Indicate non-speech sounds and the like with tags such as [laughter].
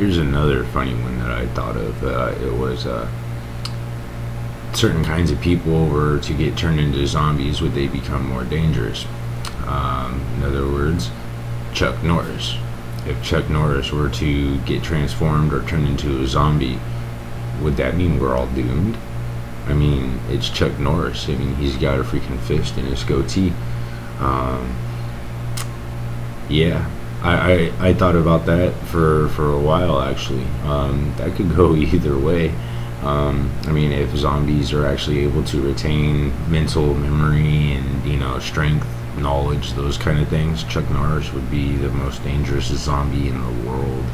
here's another funny one that I thought of. Uh, it was uh, certain kinds of people were to get turned into zombies, would they become more dangerous? Um, in other words, Chuck Norris. If Chuck Norris were to get transformed or turned into a zombie, would that mean we're all doomed? I mean, it's Chuck Norris. I mean, he's got a freaking fist in his goatee. Um, yeah, I, I, I, thought about that for, for a while actually. Um, that could [laughs] go either way. Um, I mean, if zombies are actually able to retain mental memory and you know strength, knowledge, those kind of things, Chuck Norris would be the most dangerous zombie in the world.